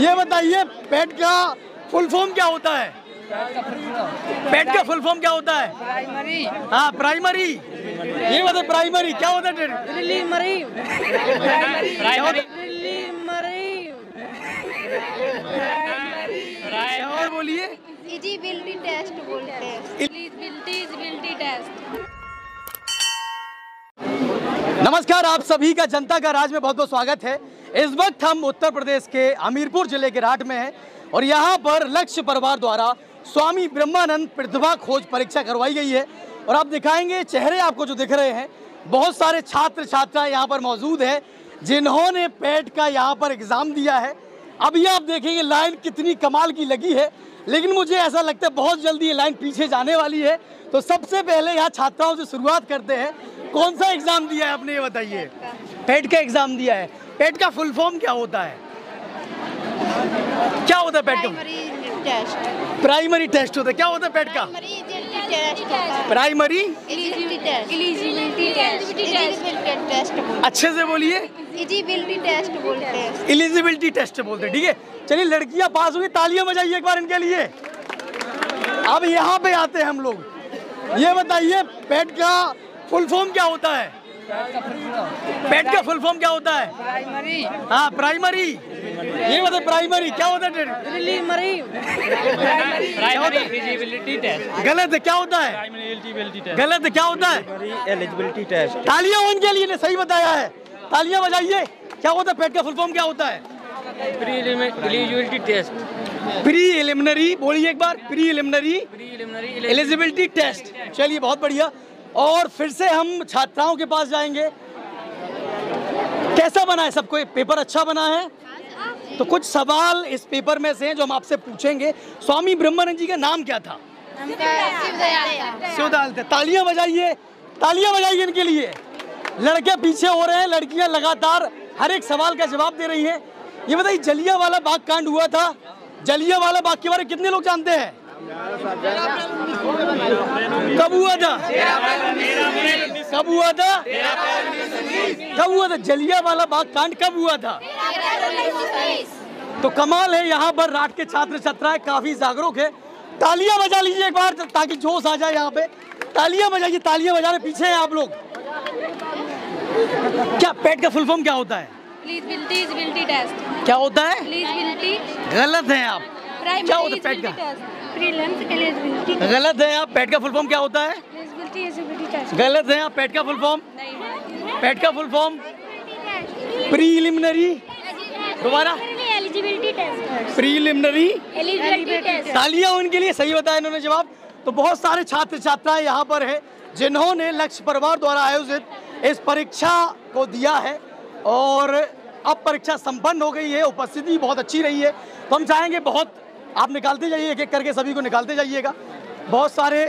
ये बताइए पेट का फुल फॉर्म क्या होता है? पेट का फुल फॉर्म क्या होता है? प्राइमरी हाँ प्राइमरी ये बताइए प्राइमरी क्या होता है? और बोलिए। एलिजिबिलिटी टेस्ट बोलते हैं। एलिजिबिलिटी एलिजिबिलिटी टेस्ट नमस्कार, आप सभी का जनता का राज में बहुत बहुत स्वागत है। इस वक्त हम उत्तर प्रदेश के हमीरपुर ज़िले के राट में हैं और यहाँ पर लक्ष्य परिवार द्वारा स्वामी ब्रह्मानंद प्रतिभा खोज परीक्षा करवाई गई है और आप दिखाएँगे चेहरे आपको जो दिख रहे हैं। बहुत सारे छात्र छात्राएँ यहाँ पर मौजूद हैं, जिन्होंने पेट का यहाँ पर एग्ज़ाम दिया है। अभी आप देखेंगे लाइन कितनी कमाल की लगी है। लेकिन मुझे ऐसा लगता है बहुत जल्दी ये लाइन पीछे जाने वाली है। तो सबसे पहले यहाँ छात्राओं से शुरुआत करते हैं। कौन सा एग्ज़ाम दिया है आपने ये बताइए? पेट का एग्ज़ाम दिया है। पेट का फुल फॉर्म क्या होता है? क्या होता है पेट का? प्राइमरी टेस्ट होता है। क्या होता है पेट का? प्राइमरी अच्छे से बोलिए। एलिजिबिलिटी टेस्ट बोलते हैं। एलिजिबिलिटी टेस्ट बोलते हैं ठीक है? चलिए लड़कियाँ पास हुई तालियाँ बजाइए एक बार इनके लिए। अब यहाँ पे आते हैं हम लोग। ये बताइए पेट का फुल फॉर्म क्या होता है? पेट का फुल फॉर्म क्या होता है? प्राइमरी हाँ प्राइमरी ये बताइए प्राइमरी क्या होता है प्राइमरी एलिजिबिलिटी टेस्ट गलत है क्या होता है? एलिजिबिलिटी टेस्ट गलत है क्या होता है? एलिजिबिलिटी टेस्ट तालियाँ उनके लिए ने सही बताया है। तालियाँ बजाइए। क्या होता है पेट का फुल फॉर्म क्या होता है? एलिजिबिलिटी टेस्ट प्री एलिमिनरी बोलिए एक बार प्री एलिमिनरी एलिजिबिलिटी टेस्ट चलिए बहुत बढ़िया। और फिर से हम छात्राओं के पास जाएँगे। कैसा बना है सबको? पेपर अच्छा बना है? तो कुछ सवाल इस पेपर में से हैं जो हम आपसे पूछेंगे। स्वामी ब्रह्मानंद जी का नाम क्या था? शिवदाल थे। तालियाँ बजाइए। तालियाँ बजाइए इनके लिए। लड़के पीछे हो रहे हैं, लड़कियाँ लगातार हर एक सवाल का जवाब दे रही हैं। ये बताइए जलिया वाला बाग कांड हुआ था। जलिया वाला बाग के बारे में कितने लोग जानते हैं? कब हुआ था? कब हुआ था? कब हुआ था? जलिया वाला बाग कांड कब हुआ था? तो कमाल है, यहाँ पर रात के छात्र छात्राएँ काफ़ी जागरूक है। तालियाँ बजा लीजिए एक बार, ताकि जोश आ जाए यहाँ पे। तालियाँ बजाइए, तालियाँ बजाने पीछे हैं आप लोग। क्या पेट का फुल फॉर्म क्या होता है? एलिजिबिलिटी टेस्ट क्या होता है? एलिजिबिलिटी गलत है आप। क्या होता है पेट का? गलत है आप। पेट का फुल फॉर्म क्या होता है? गलत है आप। पेट का फुल फॉर्म पेट का फुल फॉर्म प्रीलिमिनरी दोबारा? एलिजिबिलिटी टेस्ट प्रीलिमिनरी तालियाँ उनके लिए सही बताया इन्होंने जवाब। तो बहुत सारे छात्र छात्राएँ यहाँ पर हैं, जिन्होंने लक्ष्य परिवार द्वारा आयोजित इस परीक्षा को दिया है और अब परीक्षा संपन्न हो गई है, उपस्थिति बहुत अच्छी रही है। तो हम चाहेंगे बहुत, आप निकालते जाइए एक एक करके सभी को निकालते जाइएगा। बहुत सारे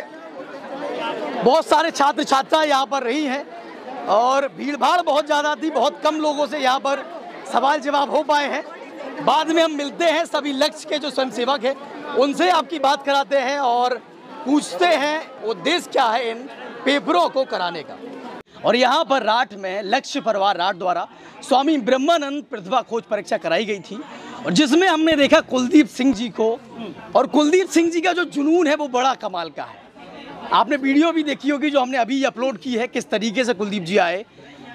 बहुत सारे छात्र छात्राएँ यहाँ पर रही हैं और भीड़ भाड़ बहुत ज़्यादा थी, बहुत कम लोगों से यहाँ पर सवाल जवाब हो पाए हैं। बाद में हम मिलते हैं सभी लक्ष्य के जो स्वयंसेवक हैं, उनसे आपकी बात कराते हैं और पूछते हैं उद्देश्य क्या है इन पेपरों को कराने का। और यहाँ पर राठ में, लक्ष्य परिवार राठ द्वारा स्वामी ब्रह्मानंद प्रतिभा खोज परीक्षा कराई गई थी। और जिसमें हमने देखा कुलदीप सिंह जी को, और कुलदीप सिंह जी का जो जुनून है, वो बड़ा कमाल का है। आपने वीडियो भी देखी होगी जो हमने अभी अपलोड की है, किस तरीके से कुलदीप जी आए।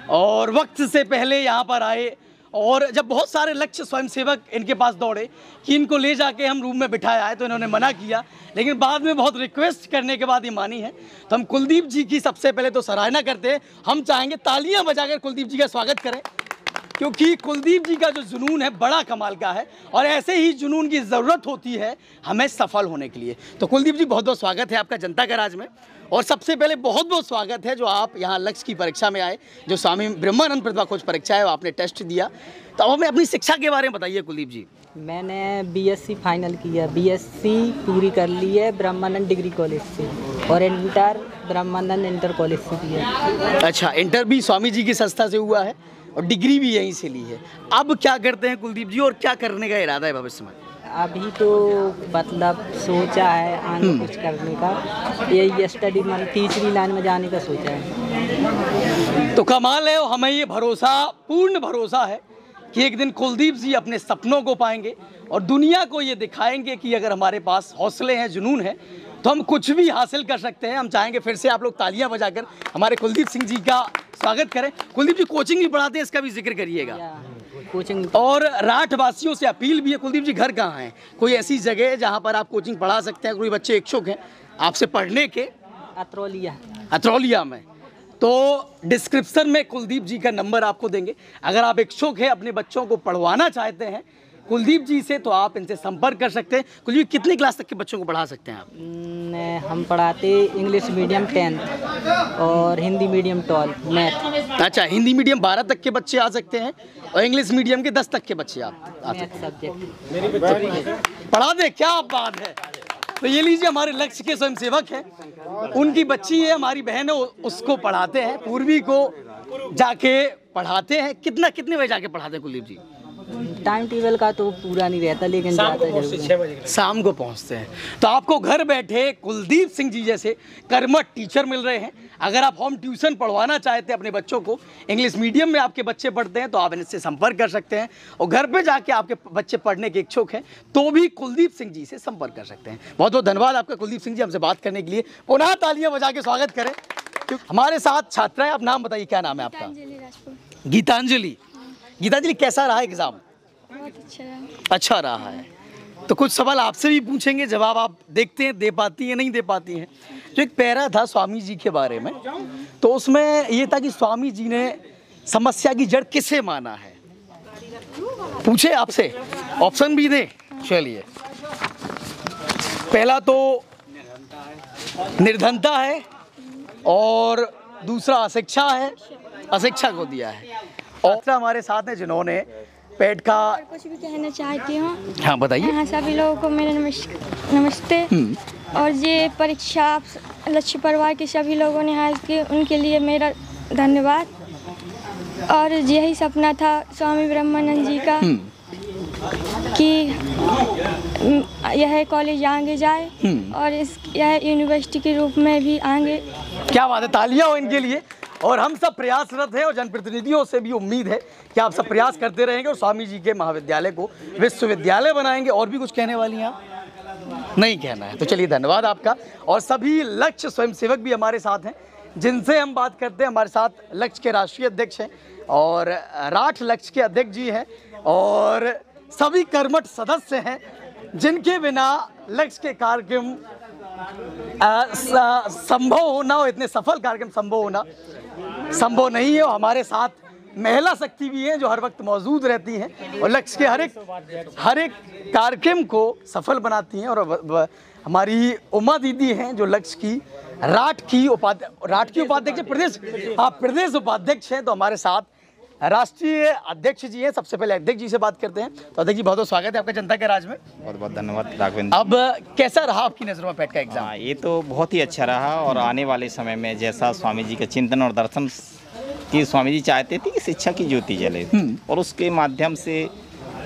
और वक्त से पहले यहाँ पर आए और जब बहुत सारे लक्ष्य स्वयंसेवक इनके पास दौड़े कि इनको ले जाके हम रूम में बिठाया है तो इन्होंने मना किया। लेकिन बाद में बहुत रिक्वेस्ट करने के बाद ये मानी है। तो हम कुलदीप जी की सबसे पहले तो सराहना करते हैं। हम चाहेंगे तालियाँ बजाकर कुलदीप जी का स्वागत करें। क्योंकि कुलदीप जी का जो जुनून है बड़ा कमाल का है और ऐसे ही जुनून की ज़रूरत होती है हमें सफल होने के लिए। तो कुलदीप जी बहुत बहुत स्वागत है आपका जनता का राज में। और सबसे पहले बहुत बहुत स्वागत है जो आप यहाँ लक्ष्य की परीक्षा में आए जो स्वामी ब्रह्मानंद प्रतिभा खोज परीक्षा है वो आपने टेस्ट दिया। तो अब हमें अपनी शिक्षा के बारे में बताइए कुलदीप जी। मैंने बीएससी फाइनल किया। बीएससी पूरी कर ली है ब्रह्मानंद डिग्री कॉलेज से और इंटर ब्रह्मानंद इंटर कॉलेज से किया। अच्छा इंटर भी स्वामी जी की संस्था से हुआ है। और डिग्री भी यहीं से ली है। अब क्या करते हैं कुलदीप जी और क्या करने का इरादा है भविष्य में? अभी तो मतलब सोचा है आगे कुछ करने का। यही स्टडी मन तीसरी लाइन में जाने का सोचा है। तो कमाल है और हमें ये भरोसा पूर्ण भरोसा है कि एक दिन कुलदीप जी अपने सपनों को पाएँगे और दुनिया को ये दिखाएँगे कि अगर हमारे पास हौसले हैं जुनून है तो हम कुछ भी हासिल कर सकते हैं। हम चाहेंगे फिर से आप लोग तालियाँ बजाकर हमारे कुलदीप सिंह जी का स्वागत करें। कुलदीप जी कोचिंग भी पढ़ाते हैं इसका भी ज़िक्र करिएगा। कोचिंग और राठ वासियों से अपील भी है कुलदीप जी घर कहाँ है? कोई ऐसी जगह है जहाँ पर आप कोचिंग पढ़ा सकते हैं कोई बच्चे इच्छुक हैं? आपसे पढ़ने के? अतरौलिया। अतरौलिया में। तो डिस्क्रिप्शन में कुलदीप जी का नंबर आपको देंगे। अगर आप इच्छुक हैं अपने बच्चों को पढ़वाना चाहते हैं कुलदीप जी से तो आप इनसे संपर्क कर सकते हैं। कुलदीप कितने क्लास तक के बच्चों को पढ़ा सकते हैं आप? हम पढ़ाते इंग्लिश मीडियम टेंथ और हिंदी मीडियम ट्वेल्थ मैथ। अच्छा हिंदी मीडियम बारह तक के बच्चे आ सकते हैं और इंग्लिश मीडियम के दस तक के बच्चे आप आ सकते हैं। पढ़ा दे क्या बात है। तो ये लीजिए हमारे लक्ष्य के स्वयंसेवक हैं। उनकी बच्ची है हमारी बहन है उसको पढ़ाते हैं पूर्वी को जाके पढ़ाते हैं। कितना कितने बजे जाके पढ़ाते हैं कुलदीप जी? टाइम टेबल का तो पूरा नहीं रहता लेकिन शाम को पहुँचते हैं। तो आपको घर बैठे कुलदीप सिंह जी जैसे कर्मठ टीचर मिल रहे हैं। अगर आप होम ट्यूशन पढ़वाना चाहते हैं अपने बच्चों को इंग्लिश मीडियम में आपके बच्चे पढ़ते हैं तो आप इनसे संपर्क कर सकते हैं। और घर पे जाके आपके बच्चे पढ़ने के इच्छुक हैं तो भी कुलदीप सिंह जी से संपर्क कर सकते हैं। बहुत बहुत धन्यवाद आपका कुलदीप सिंह जी हमसे बात करने के लिए। पुनः तालियाँ बजा के स्वागत करें। हमारे साथ छात्रा है आप नाम बताइए क्या नाम है आपका? अंजलि गीतांजलि गीतांजलि कैसा रहा एग्ज़ाम अच्छा अच्छा रहा है। तो कुछ सवाल आपसे भी पूछेंगे जवाब आप देखते हैं दे पाती हैं नहीं दे पाती हैं। जो एक पैरा था स्वामी जी के बारे में तो उसमें ये था कि स्वामी जी ने समस्या की जड़ किसे माना है? पूछे आपसे? ऑप्शन भी दे? चलिए। पहला तो निर्धनता है और दूसरा अशिक्षा है। अशिक्षा को दिया है। और हमारे साथ हैं जिन्होंने पेट का और कुछ भी कहना चाहती हूँ। हाँ बताइए। यहाँ सभी लोगों को मेरा नमस्ते। और ये परीक्षा लक्ष्य परिवार के सभी लोगों ने हासिल की उनके लिए मेरा धन्यवाद। और यही सपना था स्वामी ब्रह्मानंद जी का कि यह कॉलेज आगे जाए और इस यह यूनिवर्सिटी के रूप में भी आगे क्या बात है? तालियाँ हो इनके लिए। और हम सब प्रयासरत हैं और जनप्रतिनिधियों से भी उम्मीद है कि आप सब प्रयास करते रहेंगे और स्वामी जी के महाविद्यालय को विश्वविद्यालय बनाएँगे और भी कुछ कहने वाली हैं नहीं कहना है। तो चलिए, धन्यवाद आपका। और सभी लक्ष्य स्वयंसेवक भी हमारे साथ हैं। जिनसे हम बात करते हैं, हमारे साथ लक्ष्य के राष्ट्रीय अध्यक्ष हैं और राठ लक्ष्य के अध्यक्ष जी हैं और सभी कर्मठ सदस्य हैं, जिनके बिना लक्ष्य के कार्यक्रम संभव होना और इतने सफल कार्यक्रम संभव होना संभव नहीं है और हमारे साथ महिला शक्ति भी है जो हर वक्त मौजूद रहती हैं और लक्ष्य के हर एक हर एक कार्यक्रम को सफल बनाती हैं और हमारी उमा दीदी हैं जो लक्ष्य की, राठ की उपाध्यक्ष राठ की उपाध्यक्ष प्रदेश आप प्रदेश उपाध्यक्ष हैं। तो हमारे साथ राष्ट्रीय अध्यक्ष जी हैं सबसे पहले अध्यक्ष जी से बात करते हैं। तो अध्यक्ष जी बहुत बहुत स्वागत है आपका जनता के राज में। बहुत बहुत धन्यवाद राघवेंद्र अब कैसा रहा आपकी नज़रों में पैट का एग्ज़ाम हाँ ये तो बहुत ही अच्छा रहा और आने वाले समय में जैसा स्वामी जी का चिंतन और दर्शन की स्वामी जी चाहते थे कि शिक्षा की ज्योति जले। और उसके माध्यम से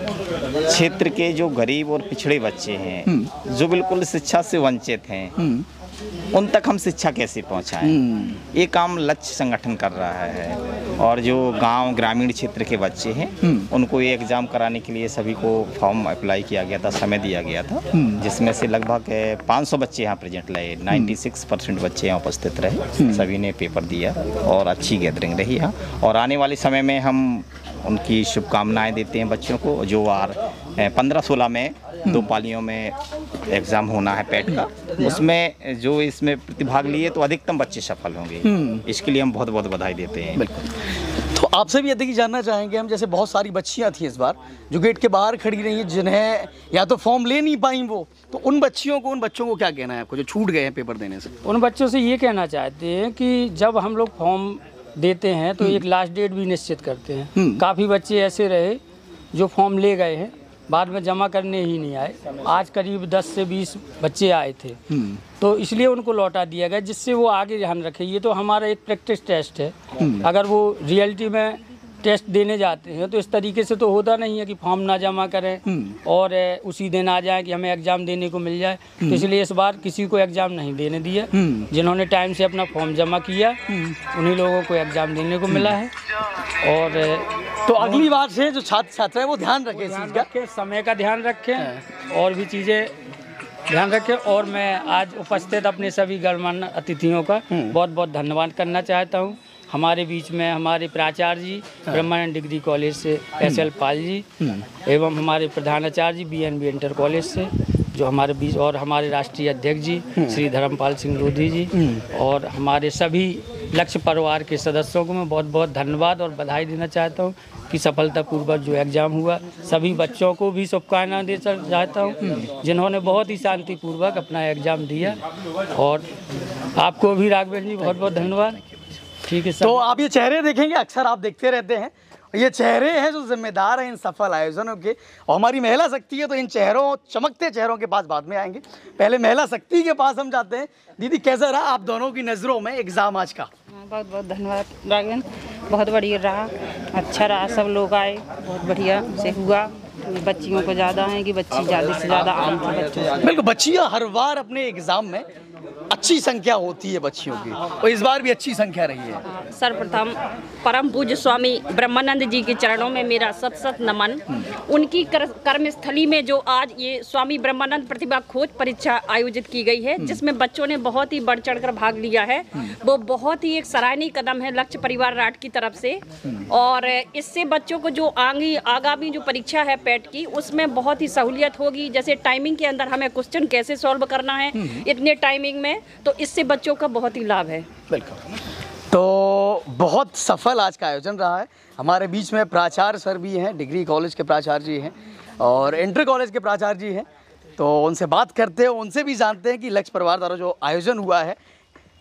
क्षेत्र के जो गरीब और पिछड़े बच्चे हैं जो बिल्कुल शिक्षा से वंचित हैं उन तक हम शिक्षा कैसे पहुँचाएँ? ये काम लक्ष्य संगठन कर रहा है। और जो गाँव ग्रामीण क्षेत्र के बच्चे हैं उनको ये एग्ज़ाम कराने के लिए सभी को फॉर्म अप्लाई किया गया था समय दिया गया था। जिसमें से लगभग ए, 500 बच्चे यहाँ प्रेजेंट रहे 96 परसेंट बच्चे यहाँ उपस्थित रहे। सभी ने पेपर दिया और अच्छी गैदरिंग रही यहाँ। और आने वाले समय में हम उनकी शुभकामनाएँ देते हैं बच्चों को जो वार पंद्रह सोलह में दो पालियों में एग्ज़ाम होना है पेट का। उसमें जो इसमें प्रतिभाग लिए तो अधिकतम बच्चे सफल होंगे। इसके लिए हम बहुत बहुत बधाई देते हैं। बिल्कुल। तो आपसे भी यदि जानना चाहेंगे हम जैसे बहुत सारी बच्चियाँ थी इस बार जो गेट के बाहर खड़ी रही हैं जिन्हें या तो फॉर्म ले नहीं पाई वो तो उन बच्चियों को उन बच्चों को क्या कहना है आपको जो छूट गए हैं पेपर देने से? उन बच्चों से ये कहना चाहते हैं कि जब हम लोग फॉर्म देते हैं तो एक लास्ट डेट भी निश्चित करते हैं। काफ़ी बच्चे ऐसे रहे जो फॉर्म ले गए हैं बाद में जमा करने ही नहीं आए। आज करीब 10 से 20 बच्चे आए थे। तो इसलिए उनको लौटा दिया गया जिससे वो आगे ध्यान रखे। ये तो हमारा एक प्रैक्टिस टेस्ट है। अगर वो रियलिटी में टेस्ट देने जाते हैं तो इस तरीके से तो होता नहीं है कि फॉर्म ना जमा करें और उसी दिन आ जाए कि हमें एग्ज़ाम देने को मिल जाए। तो इसलिए इस बार किसी को एग्ज़ाम नहीं देने दिया जिन्होंने टाइम से अपना फॉर्म जमा किया उन्हीं लोगों को एग्ज़ाम देने को मिला है। और तो अगली बार से जो छात्र छात्रा है वो ध्यान रखें इस चीज़ का। रखें समय का ध्यान रखें और भी चीज़ें ध्यान रखें। और मैं आज उपस्थित अपने सभी गणमान्य अतिथियों का बहुत बहुत धन्यवाद करना चाहता हूँ। हमारे बीच में हमारे प्राचार्य जी ब्रह्मानंद डिग्री कॉलेज से एस एल पाल जी एवं हमारे प्रधानाचार्य जी B N B inter college से जो हमारे बीच और हमारे राष्ट्रीय अध्यक्ष जी श्री धर्मपाल सिंह लोधी जी और हमारे सभी लक्ष्य परिवार के सदस्यों को मैं बहुत बहुत धन्यवाद और बधाई देना चाहता हूँ कि सफलतापूर्वक जो एग्ज़ाम हुआ सभी बच्चों को भी शुभकामनाएँ दे चाहता हूँ जिन्होंने बहुत ही शांतिपूर्वक अपना एग्ज़ाम दिया और आपको भी राघवेंद्र जी बहुत बहुत धन्यवाद। ठीक है सर तो आप ये चेहरे देखेंगे अक्सर आप देखते रहते हैं। ये चेहरे हैं जो जिम्मेदार हैं इन सफल आयोजनों के। और हमारी महिला शक्ति है तो इन चेहरों चमकते चेहरों के पास बाद में आएँगे। पहले महिला शक्ति के पास हम जाते हैं। दीदी कैसा रहा आप दोनों की नज़रों में एग्ज़ाम आज का? बहुत बहुत धन्यवाद राघवन। बहुत बढ़िया रहा। अच्छा रहा सब लोग आए। बहुत बढ़िया से हुआ बच्चियों को ज़्यादा है कि बच्ची ज़्यादा से ज़्यादा आम बिल्कुल बच्चियाँ हर बार अपने एग्ज़ाम में अच्छी संख्या होती है बच्चियों की। और इस बार भी अच्छी संख्या रही है। सर्वप्रथम परम पूज्य स्वामी ब्रह्मानंद जी के चरणों में मेरा सत सत नमन उनकी कर, कर्मस्थली में जो आज ये स्वामी ब्रह्मानंद प्रतिभा खोज परीक्षा आयोजित की गई है जिसमें बच्चों ने बहुत ही बढ़ चढ़कर भाग लिया है। वो बहुत ही एक सराहनीय कदम है लक्ष्य परिवार राट की तरफ़ से। और इससे बच्चों को जो आगे आगामी जो परीक्षा है पेट की उसमें बहुत ही सहूलियत होगी। जैसे टाइमिंग के अंदर हमें क्वेश्चन कैसे सॉल्व करना है इतने टाइमिंग में तो इससे बच्चों का बहुत ही लाभ है। बिल्कुल। तो बहुत सफल आज का आयोजन रहा है। हमारे बीच में प्राचार्य सर भी हैं डिग्री कॉलेज के प्राचार्य जी हैं और इंटर कॉलेज के प्राचार्य जी हैं। तो उनसे बात करते हैं उनसे भी जानते हैं कि लक्ष्य परिवार द्वारा जो आयोजन हुआ है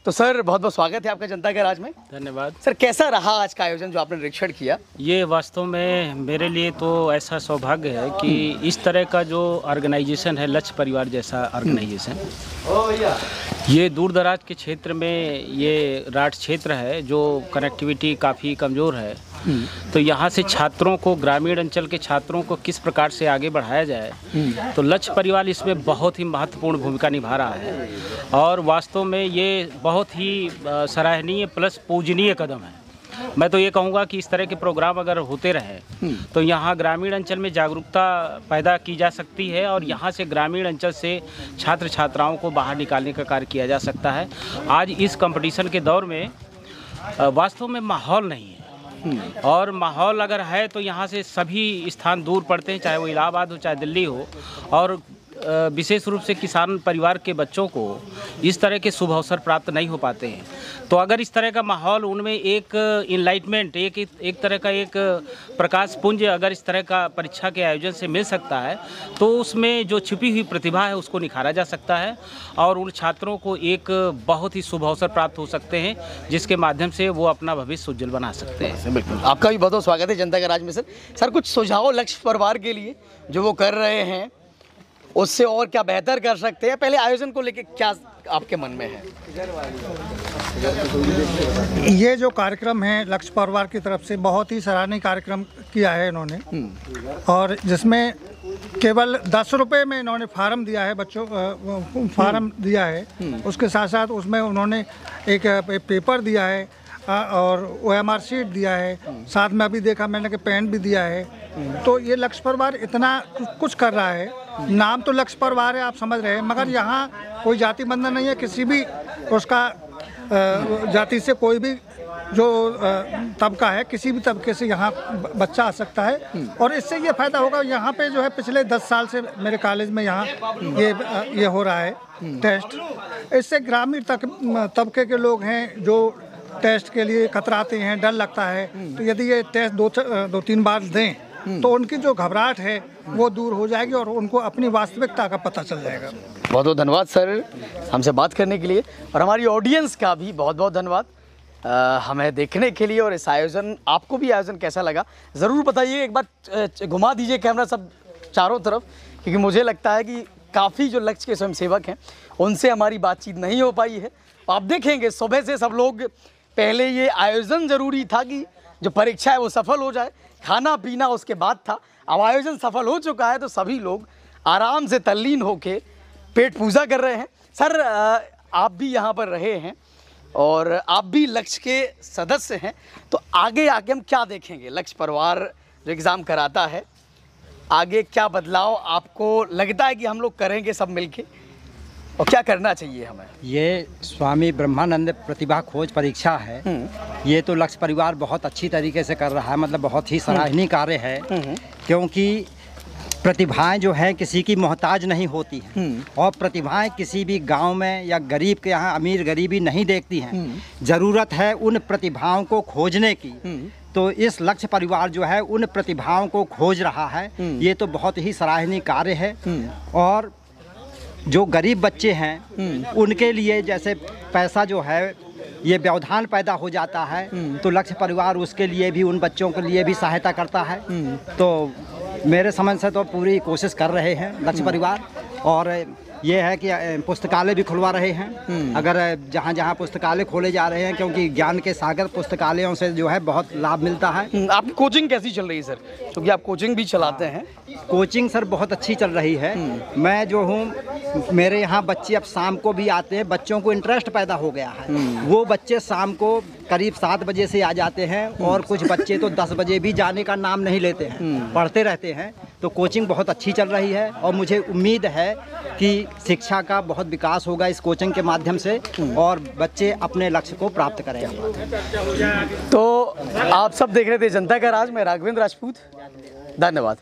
तो सर बहुत बहुत स्वागत है आपका जनता के राज में। धन्यवाद। सर कैसा रहा आज का आयोजन जो आपने निरीक्षण किया? ये वास्तव में मेरे लिए तो ऐसा सौभाग्य है कि इस तरह का जो ऑर्गेनाइजेशन है लक्ष्य परिवार जैसा ऑर्गेनाइजेशन ये दूर दराज के क्षेत्र में ये राट क्षेत्र है जो कनेक्टिविटी काफ़ी कमज़ोर है। तो यहाँ से छात्रों को, ग्रामीण अंचल के छात्रों को किस प्रकार से आगे बढ़ाया जाए तो लक्ष्य परिवार इसमें बहुत ही महत्वपूर्ण भूमिका निभा रहा है। और वास्तव में ये बहुत ही सराहनीय प्लस पूजनीय कदम है। मैं तो ये कहूँगा कि इस तरह के प्रोग्राम अगर होते रहे तो यहाँ ग्रामीण अंचल में जागरूकता पैदा की जा सकती है और यहाँ से ग्रामीण अंचल से छात्र छात्राओं को बाहर निकालने का कार्य किया जा सकता है। आज इस कंपटीशन के दौर में वास्तव में माहौल नहीं है। और माहौल अगर है तो यहाँ से सभी स्थान दूर पड़ते हैं, चाहे वो इलाहाबाद हो, चाहे दिल्ली हो। और विशेष रूप से किसान परिवार के बच्चों को इस तरह के शुभ अवसर प्राप्त नहीं हो पाते हैं। तो अगर इस तरह का माहौल, उनमें एक इनलाइटमेंट एक एक तरह का एक प्रकाश पुंज अगर इस तरह का परीक्षा के आयोजन से मिल सकता है तो उसमें जो छिपी हुई प्रतिभा है, उसको निखारा जा सकता है और उन छात्रों को एक बहुत ही शुभ अवसर प्राप्त हो सकते हैं, जिसके माध्यम से वो अपना भविष्य उज्जवल बना सकते हैं। बिल्कुल। आपका भी बहुत बहुत स्वागत है जनता के राज में, सर। सर, कुछ सुझाव लक्ष्य परिवार के लिए जो वो कर रहे हैं उससे और क्या बेहतर कर सकते हैं? पहले आयोजन को लेके क्या आपके मन में है? ये जो कार्यक्रम है लक्ष्य परिवार की तरफ़ से बहुत ही सराहनीय कार्यक्रम किया है इन्होंने। और जिसमें केवल दस रुपए में इन्होंने फार्म दिया है बच्चों फार्म दिया है। उसके साथ साथ उसमें उन्होंने एक पेपर दिया है और ओ एम आर शीट दिया है। साथ में अभी देखा मैंने कि पेन भी दिया है। तो ये लक्ष्य परिवार इतना कुछ कर रहा है नाम तो लक्ष्य परिवार है आप समझ रहे हैं मगर यहाँ कोई जाति बंधन नहीं है किसी भी उसका जाति से कोई भी जो तबका है किसी भी तबके से यहाँ बच्चा आ सकता है। और इससे ये फ़ायदा होगा यहाँ पे जो है पिछले दस साल से मेरे कॉलेज में यहाँ ये ये हो रहा है टेस्ट। इससे ग्रामीण तक तबके के लोग हैं जो टेस्ट के लिए कतराते हैं डर लगता है। तो यदि ये टेस्ट दो दो तीन बार दें तो उनकी जो घबराहट है, वो दूर हो जाएगी और उनको अपनी वास्तविकता का पता चल जाएगा। बहुत बहुत धन्यवाद, सर, हमसे बात करने के लिए। और हमारी ऑडियंस का भी बहुत बहुत धन्यवाद हमें देखने के लिए और इस आयोजन, आपको भी आयोजन कैसा लगा, ज़रूर बताइए। एक बार घुमा दीजिए कैमरा सब चारों तरफ़, क्योंकि मुझे लगता है कि काफ़ी जो लक्ष्य के स्वयंसेवक हैं, उनसे हमारी बातचीत नहीं हो पाई है। आप देखेंगे, सुबह से सब लोग, पहले ये आयोजन ज़रूरी था कि जो परीक्षा है वो सफल हो जाए खाना पीना उसके बाद था। अब आयोजन सफल हो चुका है तो सभी लोग आराम से तल्लीन होके पेट पूजा कर रहे हैं। सर आप भी यहाँ पर रहे हैं और आप भी लक्ष्य के सदस्य हैं तो आगे आगे हम क्या देखेंगे? लक्ष्य परिवार जो एग्ज़ाम कराता है, आगे क्या बदलाव आपको लगता है कि हम लोग करेंगे सब मिलके? और क्या करना चाहिए हमें? ये स्वामी ब्रह्मानंद प्रतिभा खोज परीक्षा है। ये तो लक्ष्य परिवार बहुत अच्छी तरीके से कर रहा है मतलब बहुत ही सराहनीय कार्य है। क्योंकि प्रतिभाएँ जो हैं किसी की मोहताज नहीं होती हैं। और प्रतिभाएँ किसी भी गाँव में या गरीब के यहाँ अमीर गरीबी नहीं देखती हैं। ज़रूरत है उन प्रतिभाओं को खोजने की। तो इस लक्ष्य परिवार जो है उन प्रतिभाओं को खोज रहा है। ये तो बहुत ही सराहनीय कार्य है। और जो गरीब बच्चे हैं उनके लिए जैसे पैसा जो है ये व्यवधान पैदा हो जाता है। तो लक्ष्य परिवार उसके लिए भी उन बच्चों के लिए भी सहायता करता है। तो मेरे समझ से तो पूरी कोशिश कर रहे हैं लक्ष्य परिवार। और ये है कि पुस्तकालय भी खुलवा रहे हैं। अगर जहाँ जहाँ पुस्तकालय खोले जा रहे हैं क्योंकि ज्ञान के सागर पुस्तकालयों से जो है बहुत लाभ मिलता है। आपकी कोचिंग कैसी चल रही है सर? क्योंकि आप कोचिंग भी चलाते हैं। कोचिंग सर बहुत अच्छी चल रही है। मैं जो हूँ मेरे यहाँ बच्चे अब शाम को भी आते हैं बच्चों को इंटरेस्ट पैदा हो गया है। वो बच्चे शाम को करीब सात बजे से आ जाते हैं और कुछ बच्चे तो दस बजे भी जाने का नाम नहीं लेते हैं। पढ़ते रहते हैं। तो कोचिंग बहुत अच्छी चल रही है और मुझे उम्मीद है कि शिक्षा का बहुत विकास होगा इस कोचिंग के माध्यम से और बच्चे अपने लक्ष्य को प्राप्त करेंगे तो आप सब देख रहे थे जनता का राज, मैं राघवेंद्र राजपूत। धन्यवाद।